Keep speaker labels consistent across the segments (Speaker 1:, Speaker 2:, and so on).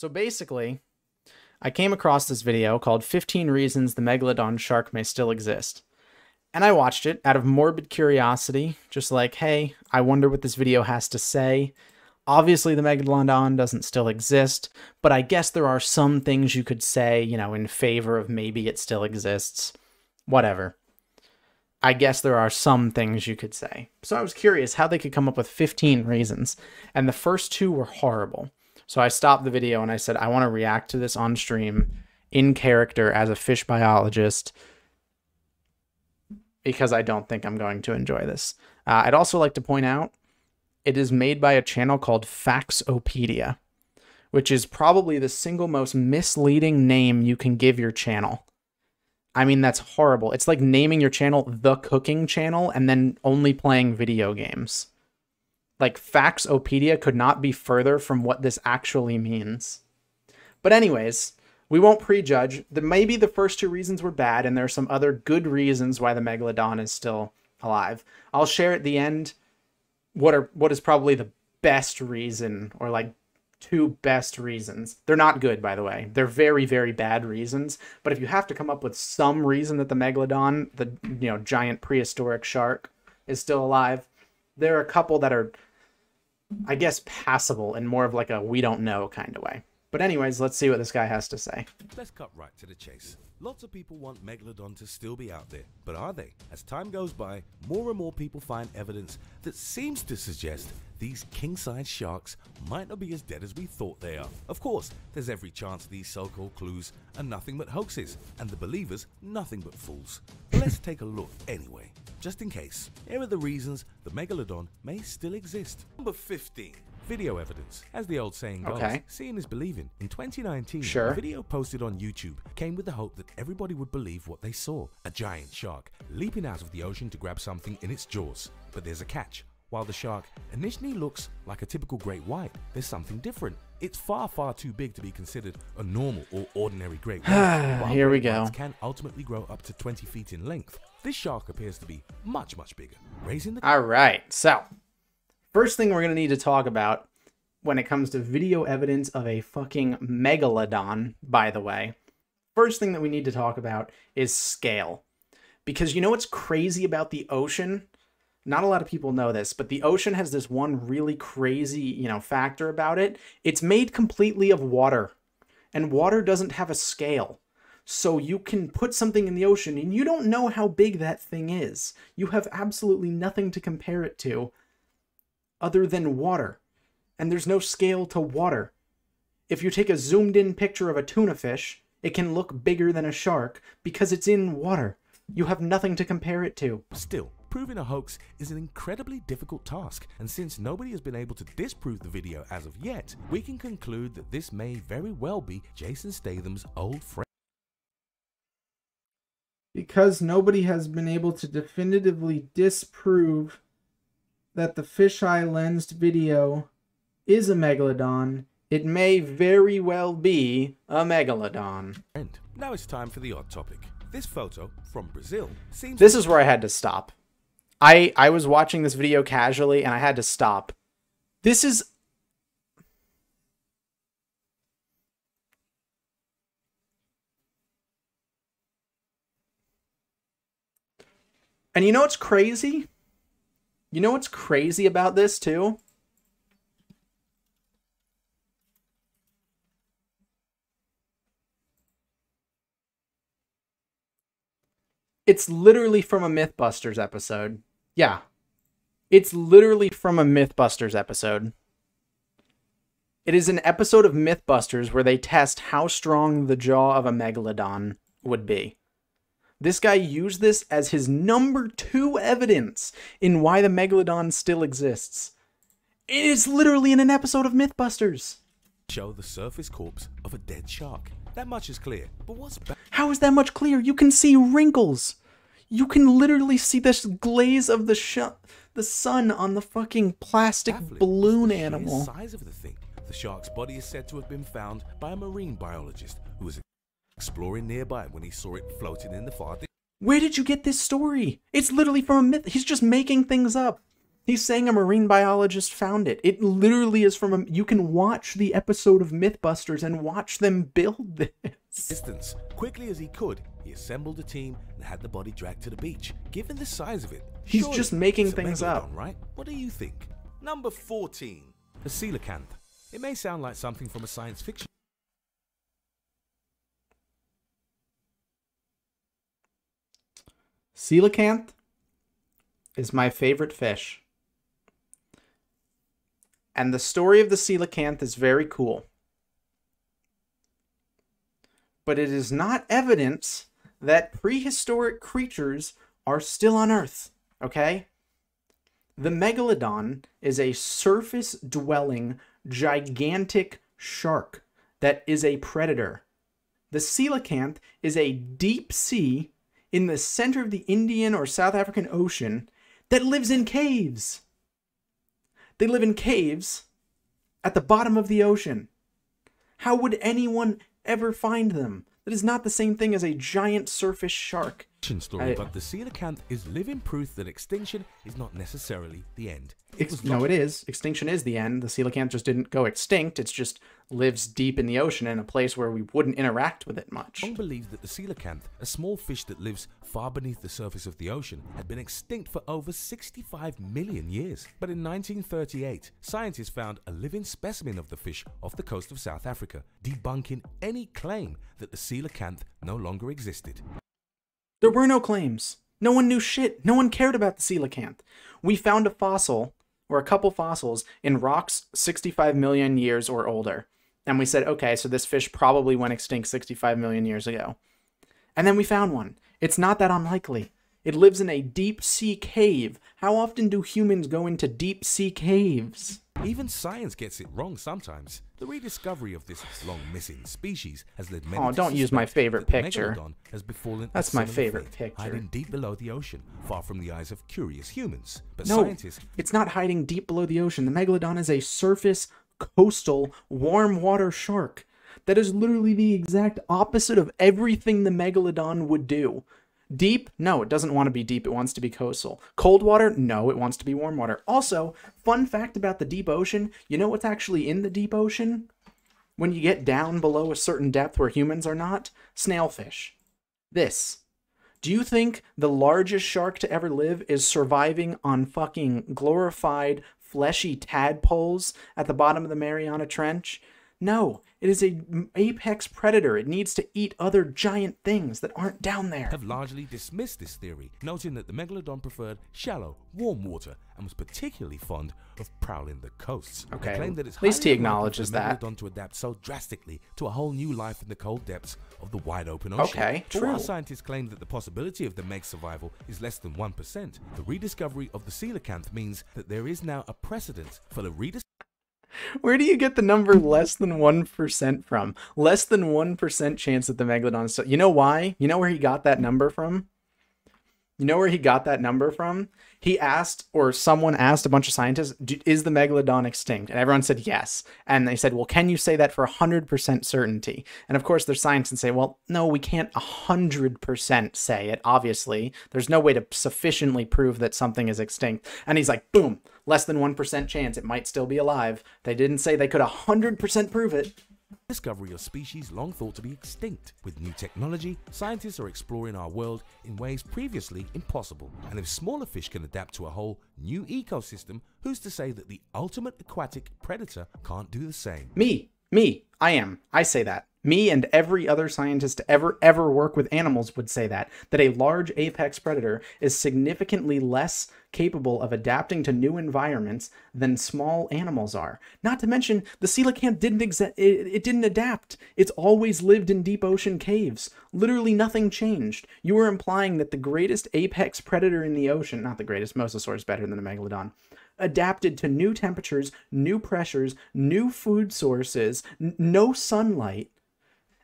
Speaker 1: So basically, I came across this video called 15 Reasons the Megalodon Shark May Still Exist. And I watched it out of morbid curiosity, just like, hey, I wonder what this video has to say. Obviously, the Megalodon doesn't still exist, but I guess there are some things you could say, you know, in favor of maybe it still exists. Whatever. I guess there are some things you could say. So I was curious how they could come up with 15 reasons, and the first two were horrible. So I stopped the video and I said, I want to react to this on stream in character as a fish biologist because I don't think I'm going to enjoy this. Uh, I'd also like to point out it is made by a channel called Factsopedia, which is probably the single most misleading name you can give your channel. I mean, that's horrible. It's like naming your channel The Cooking Channel and then only playing video games. Like, Factsopedia could not be further from what this actually means. But, anyways, we won't prejudge. The, maybe the first two reasons were bad, and there are some other good reasons why the Megalodon is still alive. I'll share at the end what are what is probably the best reason or like two best reasons. They're not good, by the way. They're very, very bad reasons. But if you have to come up with some reason that the megalodon, the you know giant prehistoric shark, is still alive, there are a couple that are, I guess, passable in more of like a we don't know kind of way. But anyways, let's see what this guy has to say.
Speaker 2: Let's cut right to the chase. Lots of people want Megalodon to still be out there, but are they? As time goes by, more and more people find evidence that seems to suggest these king-size sharks might not be as dead as we thought they are. Of course, there's every chance these so-called clues are nothing but hoaxes, and the believers nothing but fools. But let's take a look anyway, just in case. Here are the reasons the Megalodon may still exist. Number 15 video evidence. As the old saying goes,
Speaker 1: Okay.
Speaker 2: seeing is believing. In 2019,
Speaker 1: Sure.
Speaker 2: a video posted on YouTube came with the hope that everybody would believe what they saw. A giant shark leaping out of the ocean to grab something in its jaws. But there's a catch. While the shark initially looks like a typical great white, there's something different. It's far, far too big to be considered a normal or ordinary great white.
Speaker 1: Here we go.
Speaker 2: can ultimately grow up to 20 feet in length. This shark appears to be much, much bigger, raising the
Speaker 1: All right. So, first thing we're going to need to talk about when it comes to video evidence of a fucking megalodon, by the way, first thing that we need to talk about is scale. Because you know what's crazy about the ocean? Not a lot of people know this, but the ocean has this one really crazy, you know, factor about it. It's made completely of water, and water doesn't have a scale. So you can put something in the ocean and you don't know how big that thing is. You have absolutely nothing to compare it to other than water. And there's no scale to water. If you take a zoomed in picture of a tuna fish, it can look bigger than a shark because it's in water. You have nothing to compare it to.
Speaker 2: Still, proving a hoax is an incredibly difficult task, and since nobody has been able to disprove the video as of yet, we can conclude that this may very well be Jason Statham's old friend.
Speaker 3: because nobody has been able to definitively disprove that the fisheye lensed video is a megalodon,
Speaker 1: It may very well be a megalodon.
Speaker 2: And now it's time for the odd topic. This photo from Brazil seems
Speaker 1: This is where I had to stop. I I was watching this video casually and I had to stop. This is And you know what's crazy? You know what's crazy about this too? It's literally from a Mythbusters episode. Yeah. It's literally from a Mythbusters episode. It is an episode of Mythbusters where they test how strong the jaw of a megalodon would be. This guy used this as his number two evidence in why the megalodon still exists. It is literally in an episode of Mythbusters.
Speaker 2: show the surface corpse of a dead shark. That much is clear. But what's
Speaker 1: How is that much clear? You can see wrinkles. You can literally see this glaze of the sh- the sun on the fucking plastic
Speaker 2: baffling
Speaker 1: balloon
Speaker 2: the
Speaker 1: animal.
Speaker 2: size of the thing. The shark's body is said to have been found by a marine biologist who was exploring nearby when he saw it floating in the far.
Speaker 1: Where did you get this story? It's literally from a myth. He's just making things up. He's saying a marine biologist found it. It literally is from a. You can watch the episode of Mythbusters and watch them build this.
Speaker 2: distance. Quickly as he could, he assembled a team and had the body dragged to the beach. Given the size of it,
Speaker 1: He's just making
Speaker 2: a
Speaker 1: things up.
Speaker 2: right? What do you think? Number 14. The coelacanth. It may sound like something from a science fiction
Speaker 1: Coelacanth is my favorite fish. And the story of the coelacanth is very cool. But it is not evidence that prehistoric creatures are still on Earth, okay? The megalodon is a surface dwelling, gigantic shark that is a predator. The coelacanth is a deep sea in the center of the Indian or South African Ocean that lives in caves. They live in caves at the bottom of the ocean. How would anyone ever find them? That is not the same thing as a giant surface shark.
Speaker 2: Story,
Speaker 1: I-
Speaker 2: but the coelacanth is living proof that extinction is not necessarily the end. It was
Speaker 1: no, it is. Extinction is the end. The coelacanth just didn't go extinct. It's just lives deep in the ocean in a place where we wouldn't interact with it much.
Speaker 2: Long believed that the coelacanth, a small fish that lives far beneath the surface of the ocean, had been extinct for over 65 million years. But in 1938, scientists found a living specimen of the fish off the coast of South Africa, debunking any claim that the coelacanth no longer existed.
Speaker 1: There were no claims. No one knew shit. No one cared about the coelacanth. We found a fossil, or a couple fossils, in rocks 65 million years or older. And we said, okay, so this fish probably went extinct 65 million years ago. And then we found one. It's not that unlikely. It lives in a deep sea cave. How often do humans go into deep sea caves?
Speaker 2: Even science gets it wrong sometimes. The rediscovery of this long missing species has led many
Speaker 1: Oh,
Speaker 2: to
Speaker 1: don't use my favorite picture.
Speaker 2: megalodon has befallen
Speaker 1: That's my favorite picture.
Speaker 2: hiding deep below the ocean, far from the eyes of curious humans. But
Speaker 1: No,
Speaker 2: scientists
Speaker 1: it's not hiding deep below the ocean. The megalodon is a surface, coastal, warm water shark. That is literally the exact opposite of everything the megalodon would do. Deep? No, it doesn't want to be deep. It wants to be coastal. Cold water? No, it wants to be warm water. Also, fun fact about the deep ocean you know what's actually in the deep ocean? When you get down below a certain depth where humans are not? Snailfish. This. Do you think the largest shark to ever live is surviving on fucking glorified fleshy tadpoles at the bottom of the Mariana Trench? No, it is a apex predator. It needs to eat other giant things that aren't down there.
Speaker 2: have largely dismissed this theory, noting that the megalodon preferred shallow, warm water and was particularly fond of prowling the coasts.
Speaker 1: Okay,
Speaker 2: claim that it's
Speaker 1: at least he acknowledges that.
Speaker 2: megalodon to adapt so drastically to a whole new life in the cold depths of the wide open ocean.
Speaker 1: Okay,
Speaker 2: true. while scientists claim that the possibility of the meg's survival is less than 1%, the rediscovery of the coelacanth means that there is now a precedent for the rediscovery
Speaker 1: Where do you get the number less than 1% from? Less than 1% chance that the megalodon is. You know why? You know where he got that number from? You know where he got that number from? He asked, or someone asked a bunch of scientists, is the megalodon extinct? And everyone said yes. And they said, well, can you say that for 100% certainty? And of course, there's scientists and say, well, no, we can't 100% say it, obviously. There's no way to sufficiently prove that something is extinct. And he's like, boom, less than 1% chance it might still be alive. They didn't say they could 100% prove it.
Speaker 2: discovery of species long thought to be extinct. With new technology, scientists are exploring our world in ways previously impossible. And if smaller fish can adapt to a whole new ecosystem, who's to say that the ultimate aquatic predator can't do the same?
Speaker 1: Me, me, I am. I say that. Me and every other scientist to ever, ever work with animals would say that. That a large apex predator is significantly less capable of adapting to new environments than small animals are. Not to mention, the coelacanth didn't exa- it, it didn't adapt. It's always lived in deep ocean caves. Literally nothing changed. You were implying that the greatest apex predator in the ocean, not the greatest, mosasaur is better than a megalodon, adapted to new temperatures, new pressures, new food sources, no sunlight.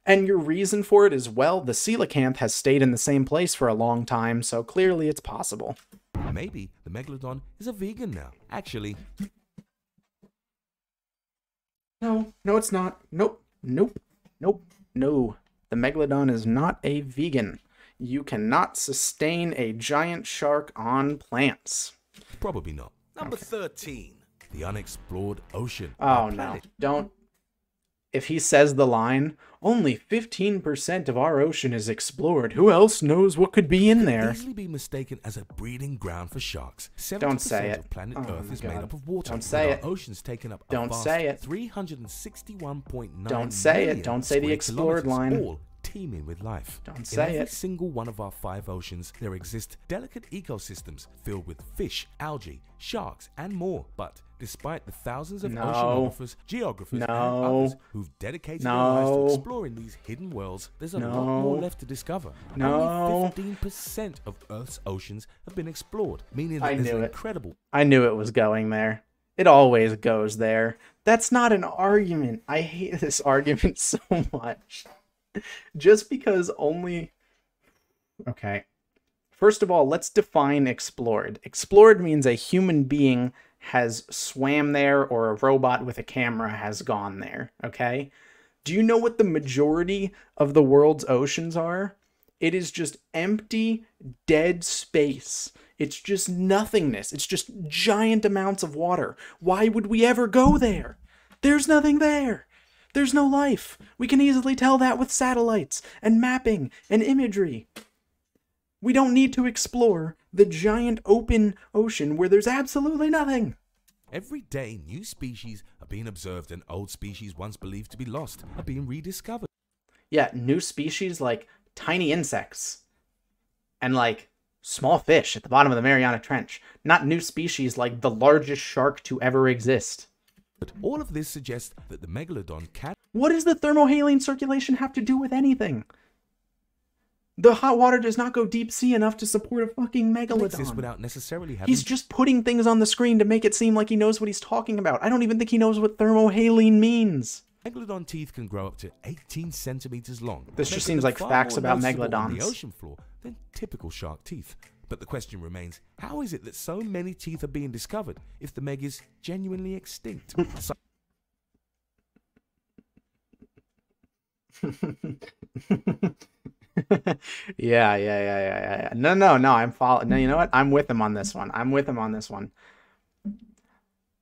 Speaker 1: And your reason for it is well, the coelacanth has stayed in the same place for a long time, so clearly it's possible.
Speaker 2: Maybe the megalodon is a vegan now. Actually,
Speaker 1: No, no, it's not. Nope, nope, nope, no. The megalodon is not a vegan. You cannot sustain a giant shark on plants.
Speaker 2: probably not. Number 13. The unexplored ocean.
Speaker 1: Oh no. Don't if he says the line, only 15% of our ocean is explored. Who else knows what could be in there?
Speaker 2: easily be mistaken as a breeding ground for sharks. 70%
Speaker 1: Don't say it.
Speaker 2: of planet
Speaker 1: Oh
Speaker 2: Earth is made up of water.
Speaker 1: Don't say
Speaker 2: our
Speaker 1: it.
Speaker 2: Oceans taken up
Speaker 1: Don't say it.
Speaker 2: 361.9
Speaker 1: Don't say it. Don't say the explored line.
Speaker 2: All teeming with life.
Speaker 1: Don't say
Speaker 2: In
Speaker 1: say
Speaker 2: every
Speaker 1: it.
Speaker 2: single one of our five oceans, there exist delicate ecosystems filled with fish, algae, sharks, and more. But despite the thousands of
Speaker 1: No.
Speaker 2: oceanographers, geographers, and others who've dedicated their lives to exploring these hidden worlds, there's a lot more left to discover.
Speaker 1: No.
Speaker 2: Only 15% of Earth's oceans have been explored, meaning that
Speaker 1: I
Speaker 2: there's an
Speaker 1: it.
Speaker 2: incredible
Speaker 1: I knew it was going there. It always goes there. That's not an argument. I hate this argument so much. Just because only. Okay. First of all, let's define explored. Explored means a human being has swam there or a robot with a camera has gone there. Okay? Do you know what the majority of the world's oceans are? It is just empty, dead space. It's just nothingness. It's just giant amounts of water. Why would we ever go there? There's nothing there. There's no life. We can easily tell that with satellites and mapping and imagery. We don't need to explore the giant open ocean where there's absolutely nothing.
Speaker 2: Every day, new species are being observed, and old species once believed to be lost are being rediscovered.
Speaker 1: Yeah, new species like tiny insects and like small fish at the bottom of the Mariana Trench. Not new species like the largest shark to ever exist.
Speaker 2: But all of this suggests that the megalodon can
Speaker 1: What does the thermohaline circulation have to do with anything? The hot water does not go deep sea enough to support a fucking
Speaker 2: exist
Speaker 1: megalodon.
Speaker 2: without necessarily having
Speaker 1: He's just putting things on the screen to make it seem like he knows what he's talking about. I don't even think he knows what thermohaline means.
Speaker 2: Megalodon teeth can grow up to 18 centimeters long.
Speaker 1: This just seems like facts
Speaker 2: more
Speaker 1: about
Speaker 2: noticeable on
Speaker 1: megalodons.
Speaker 2: the ocean floor than typical shark teeth. But the question remains: How is it that so many teeth are being discovered if the meg is genuinely extinct? So-
Speaker 1: yeah, yeah, yeah, yeah, yeah. No, no, no. I'm following. No, you know what? I'm with him on this one. I'm with him on this one.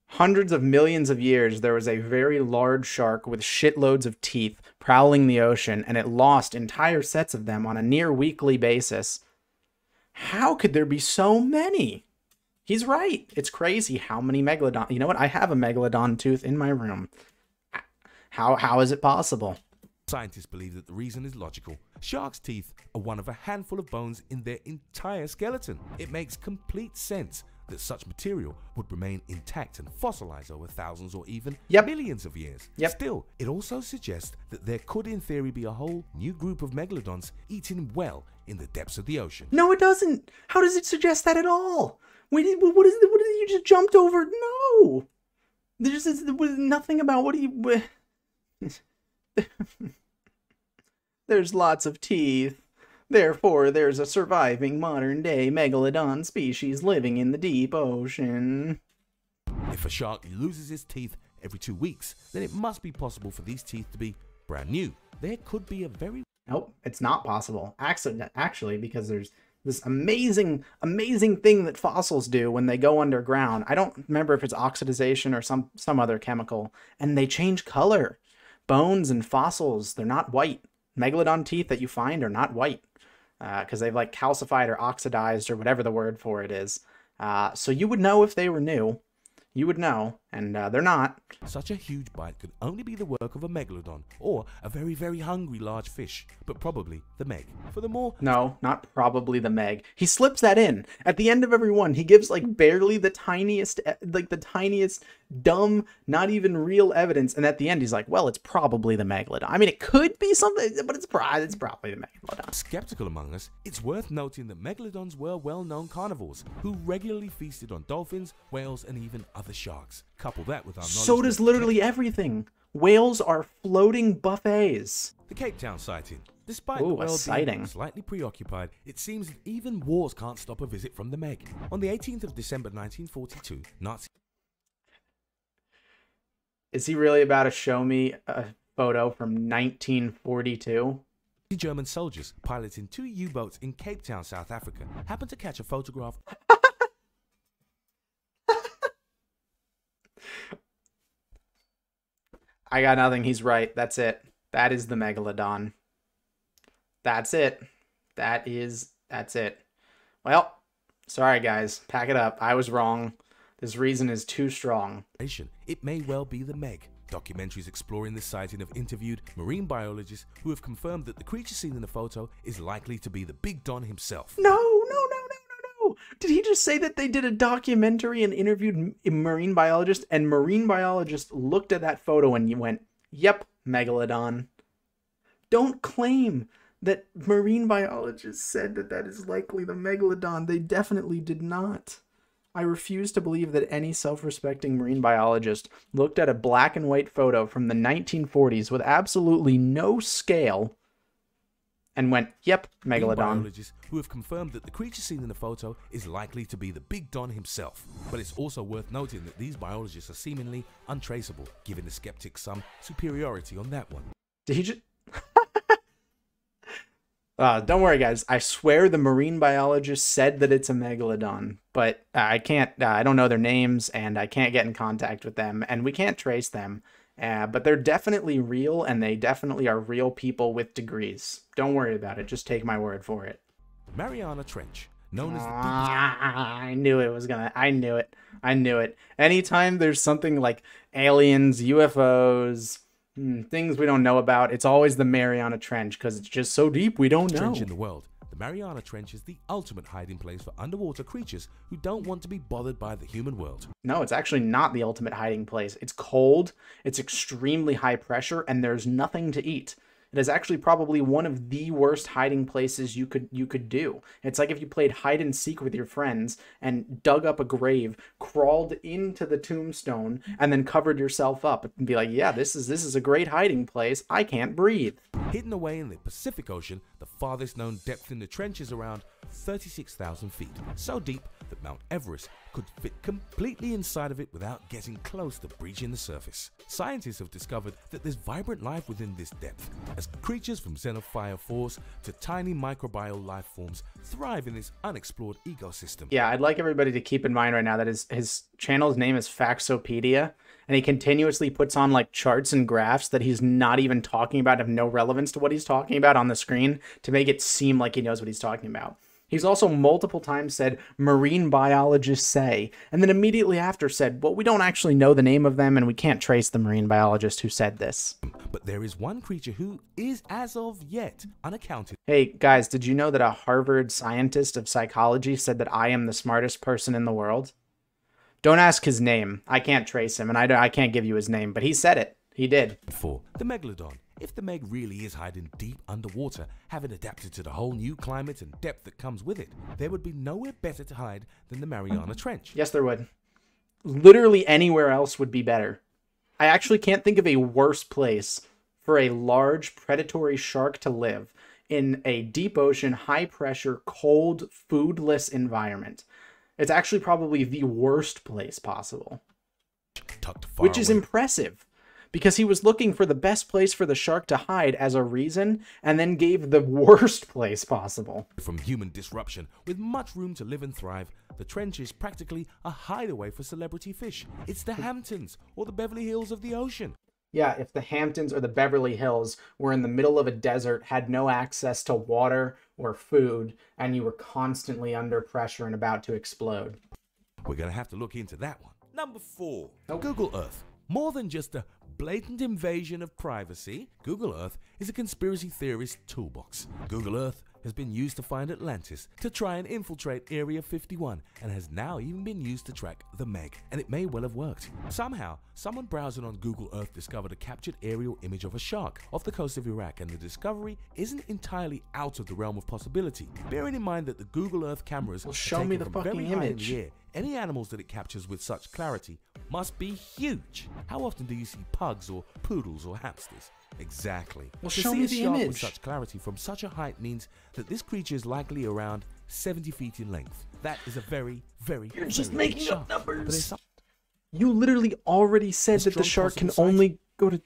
Speaker 1: Hundreds of millions of years, there was a very large shark with shitloads of teeth prowling the ocean, and it lost entire sets of them on a near weekly basis. How could there be so many? He's right. It's crazy how many megalodon. You know what? I have a megalodon tooth in my room. How how is it possible?
Speaker 2: Scientists believe that the reason is logical. Sharks' teeth are one of a handful of bones in their entire skeleton. It makes complete sense that such material would remain intact and fossilize over thousands or even
Speaker 1: Yep.
Speaker 2: millions of years.
Speaker 1: Yep.
Speaker 2: Still, it also suggests that there could, in theory, be a whole new group of megalodons eating well in the depths of the ocean.
Speaker 1: No, it doesn't. How does it suggest that at all? What did what is it? What did you just jumped over? No, there's just there was nothing about what wha- There's lots of teeth. Therefore, there's a surviving modern day megalodon species living in the deep ocean.
Speaker 2: If a shark loses its teeth every two weeks, then it must be possible for these teeth to be brand new. There could be a very
Speaker 1: Nope, it's not possible. Accident, actually, because there's this amazing, amazing thing that fossils do when they go underground. I don't remember if it's oxidization or some some other chemical, and they change color. Bones and fossils, they're not white. Megalodon teeth that you find are not white because they've like calcified or oxidized or whatever the word for it is. Uh, so you would know if they were new. You would know, and uh, they're not.
Speaker 2: Such a huge bite could only be the work of a megalodon or a very, very hungry large fish, but probably the meg. For the more
Speaker 1: No, not probably the Meg. He slips that in at the end of every one. He gives like barely the tiniest, like the tiniest, dumb, not even real evidence, and at the end he's like, "Well, it's probably the Megalodon." I mean, it could be something, but it's pro- it's probably the Megalodon.
Speaker 2: skeptical among us, it's worth noting that megalodons were well known carnivores who regularly feasted on dolphins, whales, and even other sharks. Couple that with our
Speaker 1: So does literally everything. Whales are floating buffets.
Speaker 2: the Cape Town sighting. Despite
Speaker 1: Ooh,
Speaker 2: the world
Speaker 1: sighting.
Speaker 2: being slightly preoccupied, it seems that even wars can't stop a visit from the Meg. On the 18th of December 1942, Nazi
Speaker 1: Is he really about to show me a photo from 1942?
Speaker 2: German soldiers piloting two U-boats in Cape Town, South Africa, happened to catch a photograph
Speaker 1: I got nothing. He's right. That's it. That is the megalodon. That's it. That is that's it. Well, sorry guys. Pack it up. I was wrong. This reason is too strong.
Speaker 2: It may well be the Meg. Documentaries exploring this sighting have interviewed marine biologists who have confirmed that the creature seen in the photo is likely to be the Big Don himself.
Speaker 1: No, no, no, no, no, no. Did he just say that they did a documentary and interviewed marine biologist and marine biologist looked at that photo and went, "Yep, megalodon." Don't claim that marine biologists said that that is likely the megalodon. They definitely did not. I refuse to believe that any self respecting marine biologist looked at a black and white photo from the 1940s with absolutely no scale and went, yep, megalodon.
Speaker 2: Biologists who have confirmed that the creature seen in the photo is likely to be the Big Don himself. But it's also worth noting that these biologists are seemingly untraceable, giving the skeptics some superiority on that one.
Speaker 1: Did he just. Uh, don't worry, guys. I swear the marine biologist said that it's a megalodon, but uh, I can't. Uh, I don't know their names, and I can't get in contact with them, and we can't trace them. Uh, but they're definitely real, and they definitely are real people with degrees. Don't worry about it. Just take my word for it.
Speaker 2: Mariana Trench, known as the
Speaker 1: Ah, I knew it was gonna. I knew it. I knew it. Anytime there's something like aliens, UFOs, hmm, things we don't know about, it's always the Mariana Trench because it's just so deep we don't know.
Speaker 2: trench in the world. The Mariana Trench is the ultimate hiding place for underwater creatures who don't want to be bothered by the human world.
Speaker 1: No, it's actually not the ultimate hiding place. It's cold, it's extremely high pressure, and there's nothing to eat. It is actually probably one of the worst hiding places you could you could do. It's like if you played hide and seek with your friends and dug up a grave, crawled into the tombstone, and then covered yourself up and be like, "Yeah, this is this is a great hiding place. I can't breathe."
Speaker 2: Hidden away in the Pacific Ocean, the farthest known depth in the trench is around 36,000 feet. So deep that Mount Everest could fit completely inside of it without getting close to breaching the surface. Scientists have discovered that there's vibrant life within this depth, as creatures from xenophyophores to tiny microbial life forms thrive in this unexplored ecosystem.
Speaker 1: Yeah, I'd like everybody to keep in mind right now that his his channel's name is Factsopedia, and he continuously puts on like charts and graphs that he's not even talking about, have no relevance to what he's talking about on the screen to make it seem like he knows what he's talking about. He's also multiple times said marine biologists say, and then immediately after said, well, we don't actually know the name of them and we can't trace the marine biologist who said this.
Speaker 2: But there is one creature who is, as of yet, unaccounted
Speaker 1: Hey, guys, did you know that a Harvard scientist of psychology said that I am the smartest person in the world? Don't ask his name. I can't trace him, and I, I can't give you his name, but he said it. He did.
Speaker 2: for the megalodon. If the Meg really is hiding deep underwater, having adapted to the whole new climate and depth that comes with it, there would be nowhere better to hide than the Mariana Trench.
Speaker 1: Yes, there would. Literally anywhere else would be better. I actually can't think of a worse place for a large predatory shark to live in a deep ocean, high pressure, cold, foodless environment. It's actually probably the worst place possible,
Speaker 2: Tucked far
Speaker 1: which is
Speaker 2: away.
Speaker 1: impressive because he was looking for the best place for the shark to hide as a reason and then gave the worst place possible.
Speaker 2: from human disruption, with much room to live and thrive, the trench is practically a hideaway for celebrity fish. It's the Hamptons or the Beverly Hills of the ocean.
Speaker 1: Yeah, if the Hamptons or the Beverly Hills were in the middle of a desert, had no access to water or food, and you were constantly under pressure and about to explode.
Speaker 2: We're gonna have to look into that one. Number four, Google Earth. More than just a blatant invasion of privacy, Google Earth is a conspiracy theorist toolbox. Google Earth has been used to find Atlantis, to try and infiltrate Area 51, and has now even been used to track the Meg, and it may well have worked. Somehow, someone browsing on Google Earth discovered a captured aerial image of a shark off the coast of Iraq, and the discovery isn't entirely out of the realm of possibility. Bearing in mind that the Google Earth cameras
Speaker 1: Well, show me the fucking
Speaker 2: high in the
Speaker 1: image.
Speaker 2: air, any animals that it captures with such clarity must be huge. How often do you see pugs or poodles or hamsters? Exactly.
Speaker 1: Well,
Speaker 2: to
Speaker 1: show
Speaker 2: see
Speaker 1: me
Speaker 2: a
Speaker 1: the
Speaker 2: shark
Speaker 1: image.
Speaker 2: with such clarity from such a height means that this creature is likely around 70 feet in length. That is a very, very,
Speaker 1: You're just
Speaker 2: very big
Speaker 1: making up
Speaker 2: shark. But
Speaker 1: numbers. You literally already said that the shark can only go to.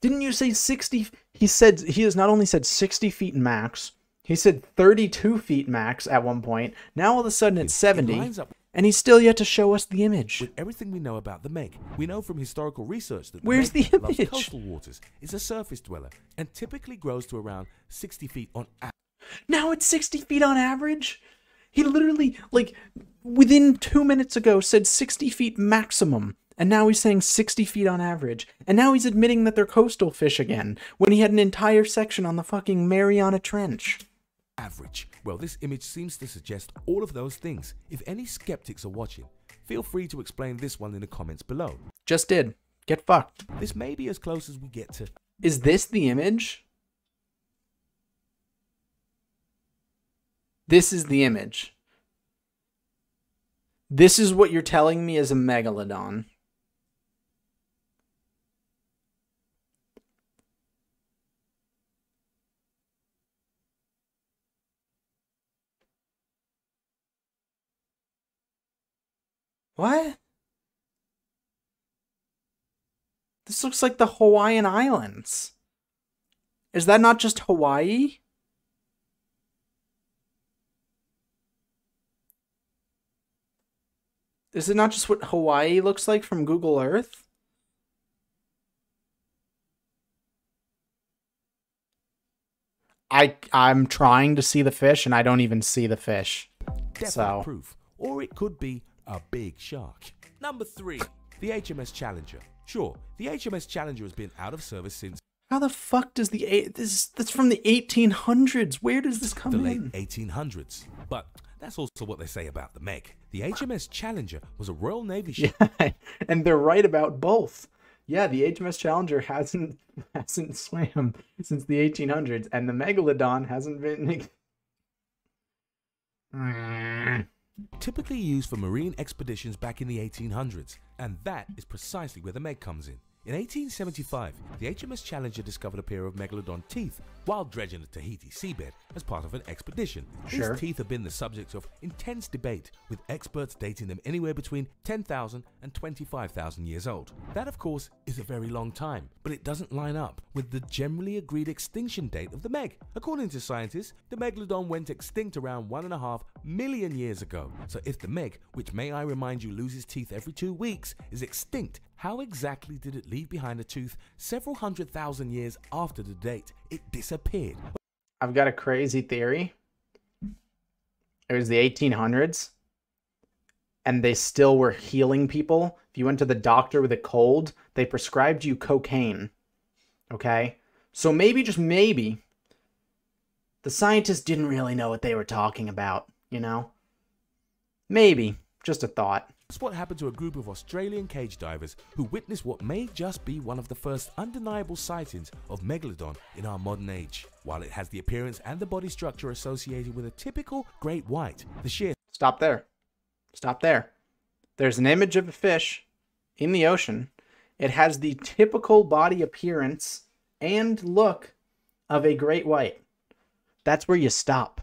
Speaker 1: Didn't you say 60? He said he has not only said 60 feet max, he said 32 feet max at one point. Now all of a sudden it's
Speaker 2: it
Speaker 1: 70.
Speaker 2: lines up
Speaker 1: And he's still yet to show us the image.
Speaker 2: With everything we know about the Meg, we know from historical research that
Speaker 1: Where's
Speaker 2: the,
Speaker 1: the
Speaker 2: loves
Speaker 1: image?
Speaker 2: coastal waters, is a surface dweller, and typically grows to around 60 feet on average.
Speaker 1: Now it's 60 feet on average? He literally, like, within two minutes ago said 60 feet maximum. And now he's saying 60 feet on average. And now he's admitting that they're coastal fish again, when he had an entire section on the fucking Mariana Trench.
Speaker 2: Average. Well, this image seems to suggest all of those things. If any skeptics are watching, feel free to explain this one in the comments below.
Speaker 1: Just did. Get fucked.
Speaker 2: This may be as close as we get to
Speaker 1: Is this the image? This is the image. This is what you're telling me is a megalodon. What? This looks like the Hawaiian Islands. Is that not just Hawaii? Is it not just what Hawaii looks like from Google Earth? I I'm trying to see the fish and I don't even see the fish.
Speaker 2: definite
Speaker 1: So-
Speaker 2: proof, or it could be a big shark. Number three, the HMS Challenger. Sure, the HMS Challenger has been out of service since
Speaker 1: How the fuck does the eight this that's from the 1800s? Where does this come
Speaker 2: the late 1800s. But that's also what they say about the Meg. The HMS Challenger was a Royal Navy ship
Speaker 1: Yeah, and they're right about both. Yeah, the HMS Challenger hasn't hasn't swam since the 1800s, and the Megalodon hasn't been.
Speaker 2: typically used for marine expeditions back in the 1800s, and that is precisely where the Meg comes in. In 1875, the HMS Challenger discovered a pair of megalodon teeth while dredging the Tahiti seabed as part of an expedition.
Speaker 1: Sure.
Speaker 2: These teeth have been the subject of intense debate, with experts dating them anywhere between 10,000 and 25,000 years old. That, of course, is a very long time, but it doesn't line up with the generally agreed extinction date of the Meg. According to scientists, the megalodon went extinct around one and a half million years ago. So if the Meg, which may I remind you loses teeth every two weeks, is extinct, how exactly did it leave behind a tooth several hundred thousand years after the date it disappeared?
Speaker 1: I've got a crazy theory. It was the 1800s, and they still were healing people. If you went to the doctor with a cold, they prescribed you cocaine. Okay? So maybe, just maybe, the scientists didn't really know what they were talking about, you know? Maybe. Just a thought.
Speaker 2: That's what happened to a group of Australian cage divers who witnessed what may just be one of the first undeniable sightings of Megalodon in our modern age. While it has the appearance and the body structure associated with a typical great white, the sheer
Speaker 1: Stop there. Stop there. There's an image of a fish in the ocean. It has the typical body appearance and look of a great white. That's where you stop.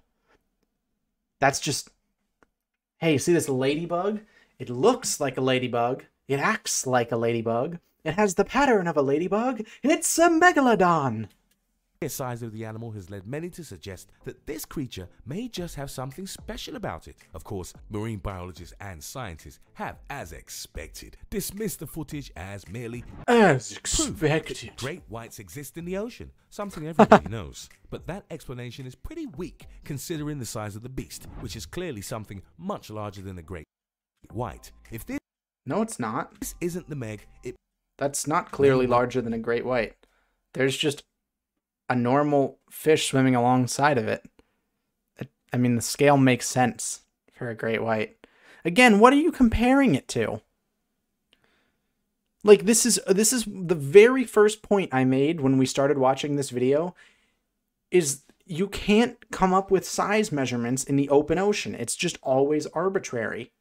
Speaker 1: That's just. Hey, see this ladybug? It looks like a ladybug. It acts like a ladybug. It has the pattern of a ladybug. It's a megalodon.
Speaker 2: The size of the animal has led many to suggest that this creature may just have something special about it. Of course, marine biologists and scientists have, as expected, dismissed the footage as merely
Speaker 1: As
Speaker 2: proof
Speaker 1: expected.
Speaker 2: great whites exist in the ocean, something everybody knows. But that explanation is pretty weak considering the size of the beast, which is clearly something much larger than a great white. If this
Speaker 1: No, it's not.
Speaker 2: This isn't the Meg, it
Speaker 1: That's not clearly larger than a great white. There's just a normal fish swimming alongside of it. It- I mean, the scale makes sense for a great white. Again, what are you comparing it to? Like this is this is the very first point I made when we started watching this video is you can't come up with size measurements in the open ocean. It's just always arbitrary.